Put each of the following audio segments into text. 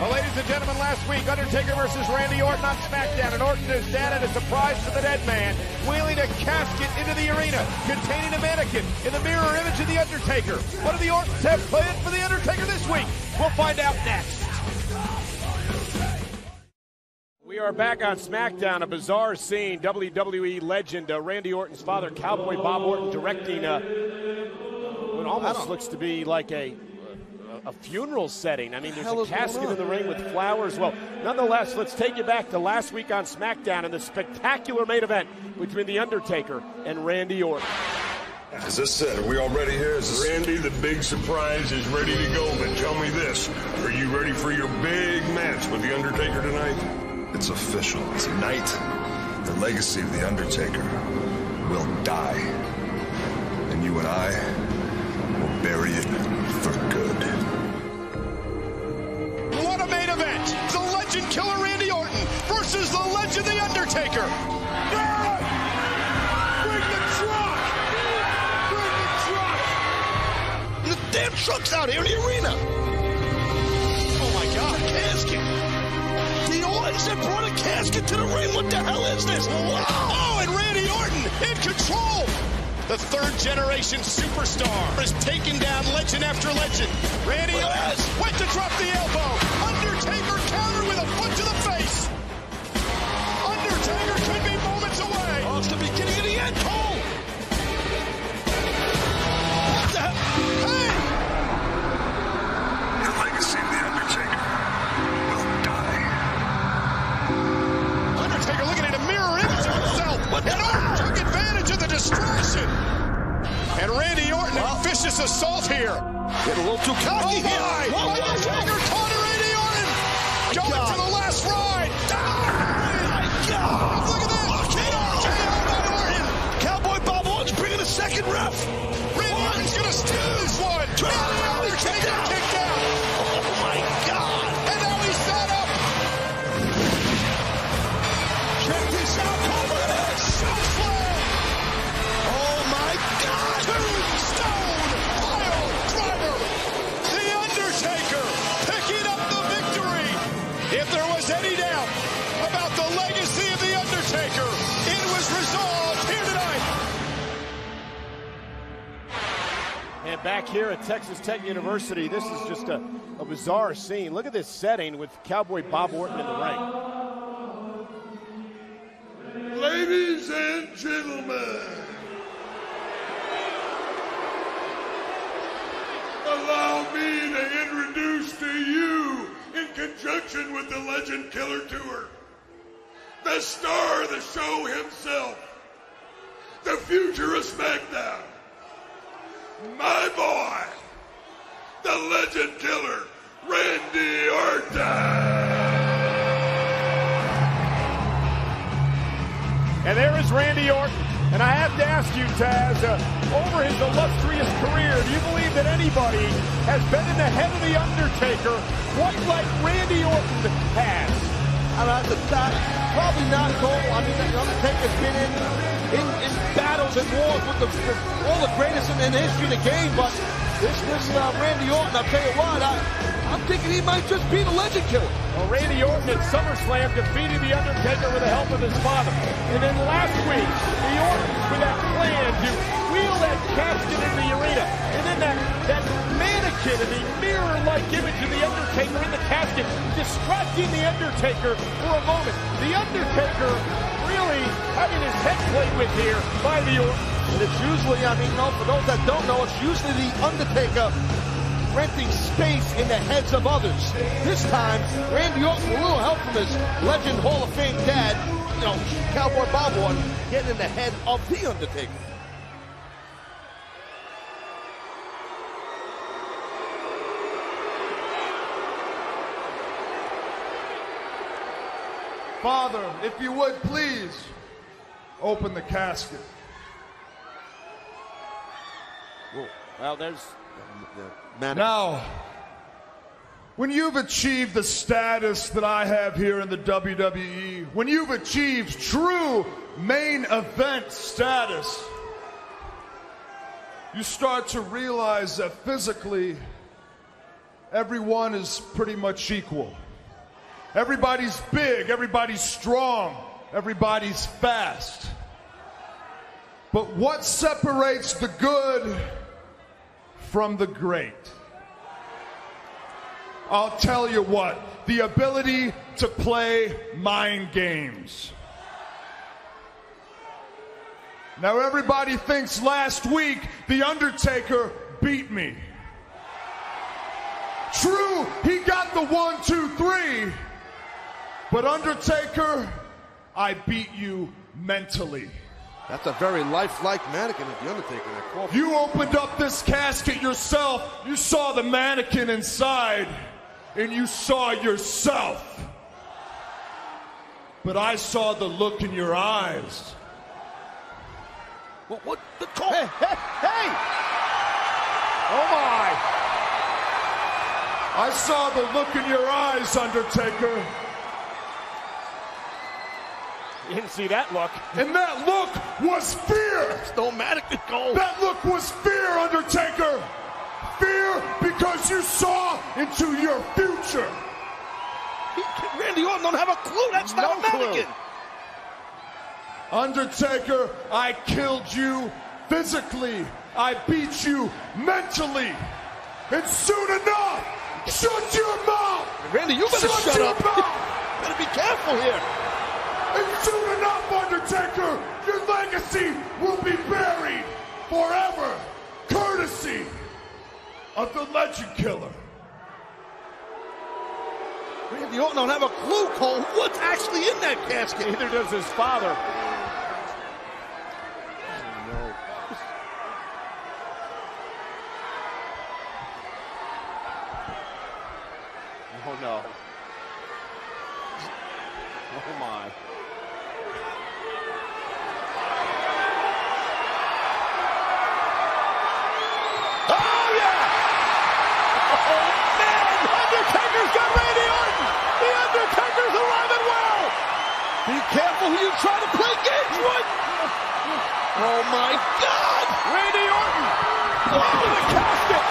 Well, ladies and gentlemen, last week, Undertaker versus Randy Orton on SmackDown, and Orton is dead and a surprise to the dead man, wheeling a casket into the arena containing a mannequin in the mirror image of The Undertaker. What do the Ortons have planned for The Undertaker this week? We'll find out next. We are back on SmackDown, a bizarre scene. WWE legend uh, Randy Orton's father, Cowboy Bob Orton, directing uh, what almost looks to be like a a funeral setting. I mean, there's a casket in the ring with flowers. Well, nonetheless, let's take you back to last week on SmackDown and the spectacular main event between The Undertaker and Randy Orton. As I said, Are we all ready here? Is. Randy, the big surprise is ready to go, but tell me this. Are you ready for your big match with The Undertaker tonight? It's official. Tonight, the legacy of The Undertaker will die. And you and I will bury it event! The legend killer Randy Orton versus the legend The Undertaker. Bring the truck! Bring the truck! The damn truck's out here in the arena. Oh my God! Casket. The Ortons have brought a casket to the ring. What the hell is this? The third generation superstar is taking down legend after legend. Randy Orton went to drop the elbow. Undertaker counter with a foot to the face. Undertaker could be moments away. Oh, it's the beginning of the end, this one. Back here at Texas Tech University, this is just a, a bizarre scene. Look at this setting with Cowboy Bob Orton in the ring. Ladies and gentlemen, allow me to introduce to you, in conjunction with the Legend Killer Tour, the star of the show himself, the future of SmackDown, my boy, the Legend Killer, Randy Orton. And there is Randy Orton. And I have to ask you, Taz, uh, over his illustrious career, do you believe that anybody has been in the head of The Undertaker quite like Randy Orton has? I mean, that's a fact. Probably not Cole. I mean, the Undertaker's been in, in, in battles and wars with the, the, all the greatest in, in the history of the game, but this, this uh, Randy Orton, I'll tell you what, I, I'm thinking he might just be the legend killer. Well, Randy Orton at SummerSlam defeated The Undertaker with the help of his father. And then last week, the Ortons with that plan to wheel that casket into the arena. And then that, that mannequin in the mirror-like image of The Undertaker in the casket, distracting The Undertaker for a moment. The Undertaker really having his head played with here by the Ortons. And it's usually, I mean, no, for those that don't know, it's usually the Undertaker renting space in the heads of others. This time, Randy Orton, with a little help from his legend Hall of Fame dad, you know, Cowboy Bob Orton, getting in the head of the Undertaker. Father, if you would please open the casket. Well, there's Now, when you've achieved the status that I have here in the WWE, when you've achieved true main event status, you start to realize that physically, everyone is pretty much equal. Everybody's big, everybody's strong, everybody's fast. But what separates the good from the great? I'll tell you what, the ability to play mind games. Now, everybody thinks last week The Undertaker beat me. True, he got the one, two, three. But Undertaker, I beat you mentally. That's a very lifelike mannequin of The Undertaker. You opened up this casket yourself. You saw the mannequin inside, and you saw yourself. But I saw the look in your eyes. What? what the call? Hey, hey, hey! Oh my! I saw the look in your eyes, Undertaker. You didn't see that look. And that look was fear. Stomatic goal. That look was fear, Undertaker. Fear because you saw into your future. Randy Orton don't have a clue. That's no not a mannequin. Clue. Undertaker, I killed you physically. I beat you mentally. And soon enough, shut your mouth! Randy, you better shut, shut your up. Mouth. better be careful here. And soon enough, Undertaker, your legacy will be buried forever, courtesy of the Legend Killer. Randy Orton don't have a clue, Cole, what's actually in that casket. Neither does his father. Oh no. Oh my. Oh yeah! Oh man! Undertaker's got Randy Orton! The Undertaker's alive and well! Be careful who you try to play games with! Oh my God! Randy Orton! Into the casket!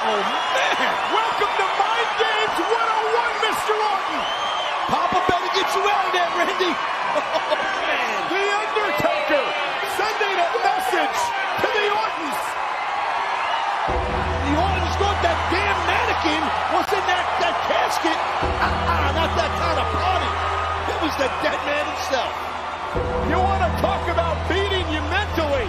Oh man! Welcome to Mind Games 101, Mr. Orton! Papa better get you out of there, Randy! Oh man! The Undertaker sending a message to the Ortons! The Ortons thought that damn mannequin was in that, that casket. Ah, not that kind of party. It was the dead man himself. You want to talk about beating you mentally?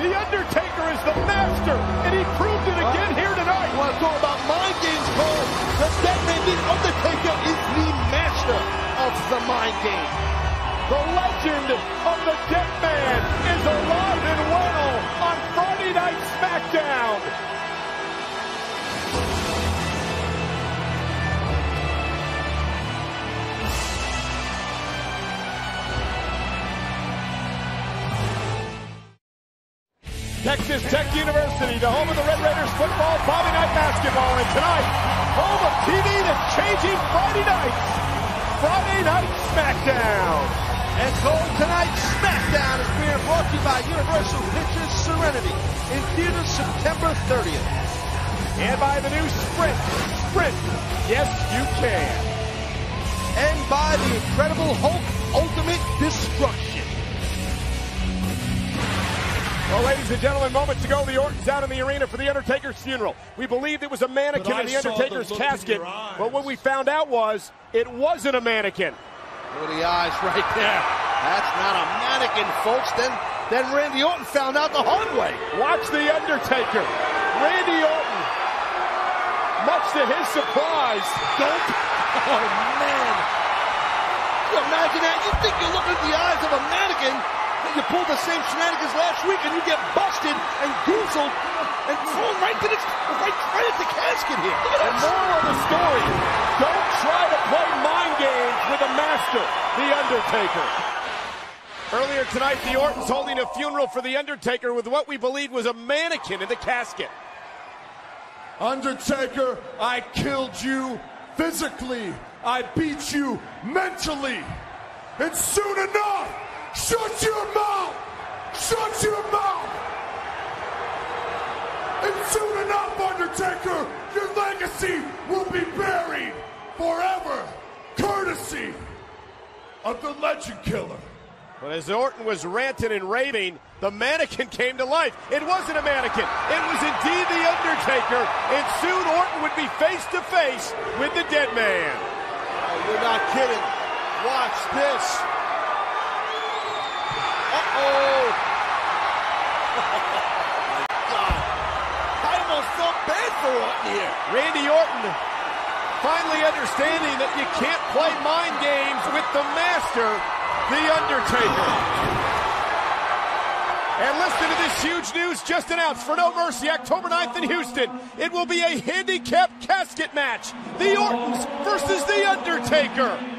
The Undertaker is the master, and he proved it again here tonight. You want to talk about mind games, Cole? The dead man, the Undertaker, is the master of the mind game. The legend of the Dead Man is alive The home of the Red Raiders football, Friday night basketball, and tonight, home of TV that's changing Friday nights. Friday Night SmackDown. And Cole, tonight's SmackDown is being brought to you by Universal Pictures Serenity in theaters September 30th. And by the new Sprint. Sprint. Yes, you can. And by the Incredible Hulk ladies and gentlemen, moments ago, the Ortons out in the arena for The Undertaker's funeral. We believed it was a mannequin But in The saw the Undertaker's casket. But what we found out was it wasn't a mannequin. Look at the eyes right there. That's not a mannequin, folks. Then, then Randy Orton found out the hard way. Watch The Undertaker. Randy Orton. Much to his surprise. Don't. Oh, man. You imagine that? You think you're looking at the eyes of a mannequin, and you pull the same shenanigans last week, and you get busted and goozled and thrown right to the, right, right at the casket here. Look at The that. moral of the story, don't try to play mind games with a master, The Undertaker. Earlier tonight, the Ortons holding a funeral for The Undertaker with what we believe was a mannequin in the casket. Undertaker, I killed you physically. I beat you mentally. And soon enough, Shut your mouth! Shut your mouth! And soon enough, Undertaker, your legacy will be buried forever, courtesy of the Legend Killer. But as Orton was ranting and raving, the mannequin came to life. It wasn't a mannequin. It was indeed The Undertaker. And soon Orton would be face to face with the dead man. Oh, you're not kidding. Watch this. Uh-oh. My God. I almost felt bad for Orton here. Randy Orton finally understanding that you can't play mind games with the master the Undertaker. And listen to this huge news just announced for No Mercy, October 9th in Houston. It will be a handicap casket match. The Ortons versus The Undertaker.